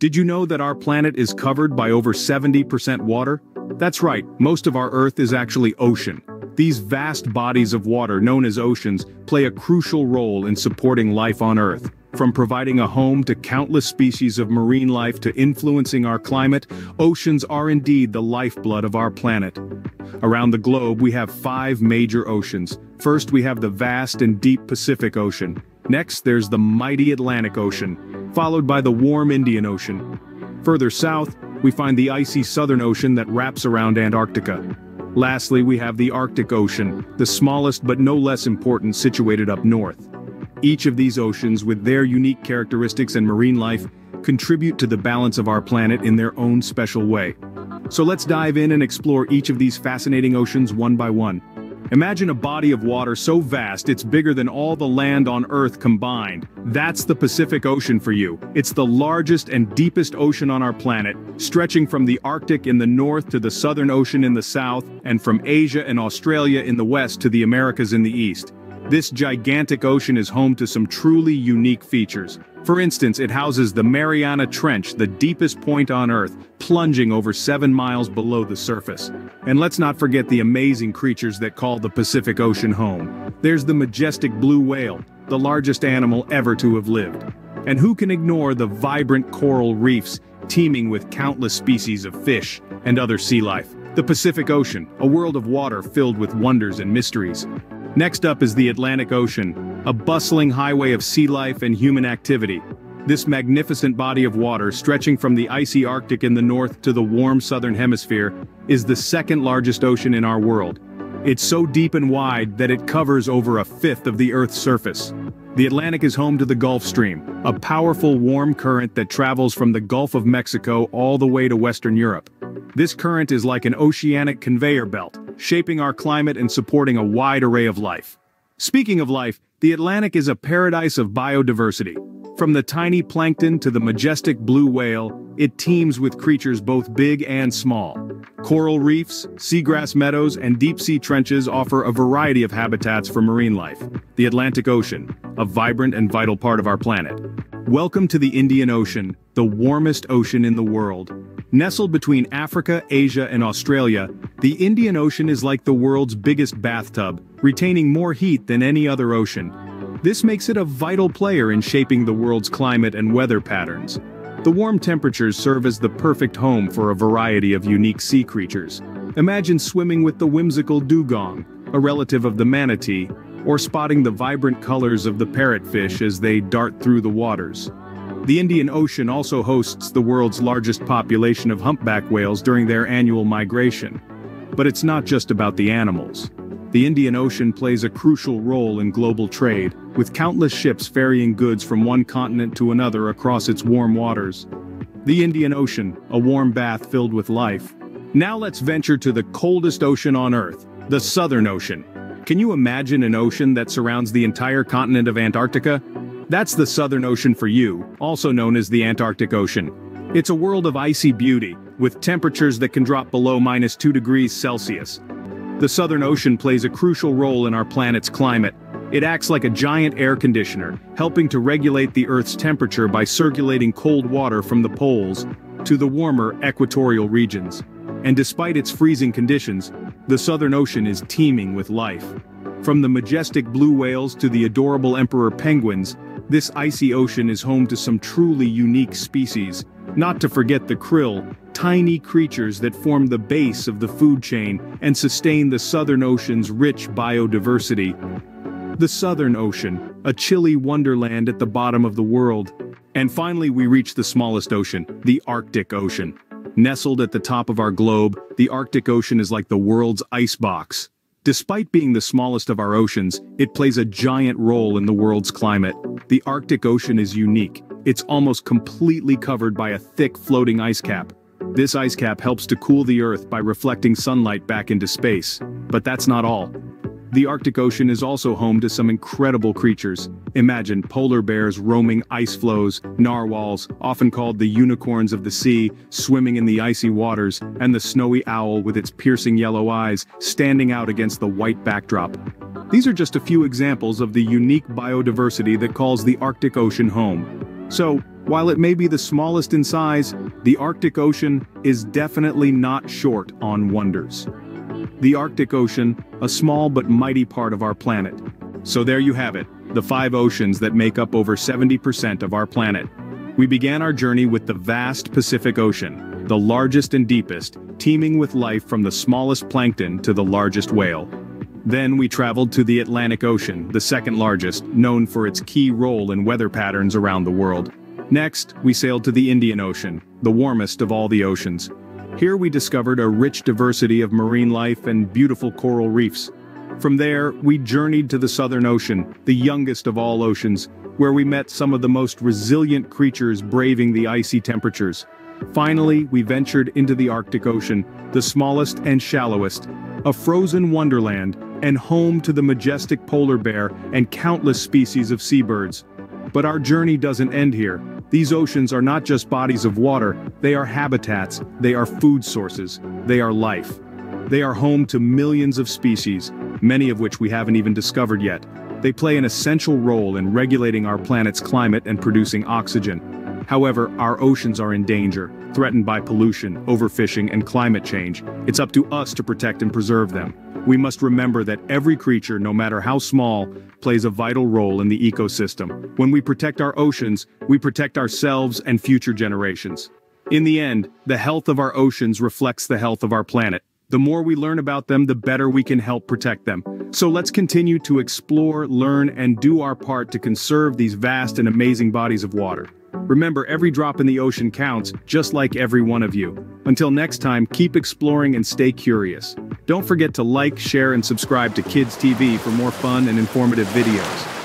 Did you know that our planet is covered by over 70% water? That's right, most of our Earth is actually ocean. These vast bodies of water known as oceans play a crucial role in supporting life on Earth. From providing a home to countless species of marine life to influencing our climate, oceans are indeed the lifeblood of our planet. Around the globe we have five major oceans. First we have the vast and deep Pacific Ocean. Next there's the mighty Atlantic Ocean, followed by the warm Indian Ocean. Further south, we find the icy Southern Ocean that wraps around Antarctica. Lastly we have the Arctic Ocean, the smallest but no less important situated up north. Each of these oceans with their unique characteristics and marine life contribute to the balance of our planet in their own special way. So let's dive in and explore each of these fascinating oceans one by one. Imagine a body of water so vast it's bigger than all the land on Earth combined. That's the Pacific Ocean for you. It's the largest and deepest ocean on our planet, stretching from the Arctic in the north to the Southern Ocean in the south, and from Asia and Australia in the west to the Americas in the east. This gigantic ocean is home to some truly unique features. For instance, it houses the Mariana Trench, the deepest point on Earth, plunging over 7 miles below the surface. And let's not forget the amazing creatures that call the Pacific Ocean home. There's the majestic blue whale, the largest animal ever to have lived. And who can ignore the vibrant coral reefs, teeming with countless species of fish and other sea life? The Pacific Ocean, a world of water filled with wonders and mysteries. Next up is the Atlantic Ocean, a bustling highway of sea life and human activity. This magnificent body of water stretching from the icy Arctic in the north to the warm southern hemisphere is the second largest ocean in our world. It's so deep and wide that it covers over a fifth of the Earth's surface. The Atlantic is home to the Gulf Stream, a powerful warm current that travels from the Gulf of Mexico all the way to Western Europe. This current is like an oceanic conveyor belt, shaping our climate and supporting a wide array of life. Speaking of life, the Atlantic is a paradise of biodiversity. From the tiny plankton to the majestic blue whale, it teems with creatures both big and small. Coral reefs, seagrass meadows, and deep-sea trenches offer a variety of habitats for marine life. The Atlantic Ocean, a vibrant and vital part of our planet. Welcome to the Indian Ocean, the warmest ocean in the world. Nestled between Africa, Asia, and Australia, the Indian Ocean is like the world's biggest bathtub, retaining more heat than any other ocean. This makes it a vital player in shaping the world's climate and weather patterns. The warm temperatures serve as the perfect home for a variety of unique sea creatures. Imagine swimming with the whimsical dugong, a relative of the manatee, or spotting the vibrant colors of the parrotfish as they dart through the waters. The Indian Ocean also hosts the world's largest population of humpback whales during their annual migration. But it's not just about the animals. The Indian Ocean plays a crucial role in global trade, with countless ships ferrying goods from one continent to another across its warm waters. The Indian Ocean, a warm bath filled with life. Now let's venture to the coldest ocean on Earth, the Southern Ocean. Can you imagine an ocean that surrounds the entire continent of Antarctica? That's the Southern Ocean for you, also known as the Antarctic Ocean. It's a world of icy beauty, with temperatures that can drop below minus 2 degrees Celsius. The Southern Ocean plays a crucial role in our planet's climate. It acts like a giant air conditioner, helping to regulate the Earth's temperature by circulating cold water from the poles to the warmer equatorial regions. And despite its freezing conditions, the Southern Ocean is teeming with life. From the majestic blue whales to the adorable emperor penguins, this icy ocean is home to some truly unique species, not to forget the krill, tiny creatures that form the base of the food chain and sustain the Southern Ocean's rich biodiversity. The Southern Ocean, a chilly wonderland at the bottom of the world. And finally we reach the smallest ocean, the Arctic Ocean. Nestled at the top of our globe, the Arctic Ocean is like the world's icebox. Despite being the smallest of our oceans, it plays a giant role in the world's climate. The Arctic Ocean is unique. It's almost completely covered by a thick floating ice cap. This ice cap helps to cool the Earth by reflecting sunlight back into space. But that's not all. The Arctic Ocean is also home to some incredible creatures. Imagine polar bears roaming ice floes, narwhals, often called the unicorns of the sea, swimming in the icy waters, and the snowy owl with its piercing yellow eyes, standing out against the white backdrop. These are just a few examples of the unique biodiversity that calls the Arctic Ocean home. So, while it may be the smallest in size, the Arctic Ocean is definitely not short on wonders. The Arctic Ocean, a small but mighty part of our planet. So there you have it, the five oceans that make up over 70% of our planet. We began our journey with the vast Pacific Ocean, the largest and deepest, teeming with life from the smallest plankton to the largest whale. Then we traveled to the Atlantic Ocean, the second largest, known for its key role in weather patterns around the world. Next, we sailed to the Indian Ocean, the warmest of all the oceans. Here we discovered a rich diversity of marine life and beautiful coral reefs. From there, we journeyed to the Southern Ocean, the youngest of all oceans, where we met some of the most resilient creatures braving the icy temperatures. Finally, we ventured into the Arctic Ocean, the smallest and shallowest, a frozen wonderland, and home to the majestic polar bear and countless species of seabirds. But our journey doesn't end here. These oceans are not just bodies of water, they are habitats, they are food sources, they are life. They are home to millions of species, many of which we haven't even discovered yet. They play an essential role in regulating our planet's climate and producing oxygen. However, our oceans are in danger, threatened by pollution, overfishing, and climate change. It's up to us to protect and preserve them. We must remember that every creature, no matter how small, plays a vital role in the ecosystem. When we protect our oceans, we protect ourselves and future generations. In the end, the health of our oceans reflects the health of our planet. The more we learn about them, the better we can help protect them. So let's continue to explore, learn, and do our part to conserve these vast and amazing bodies of water. Remember, every drop in the ocean counts, just like every one of you. Until next time, keep exploring and stay curious. Don't forget to like, share, and subscribe to Kidz TV for more fun and informative videos.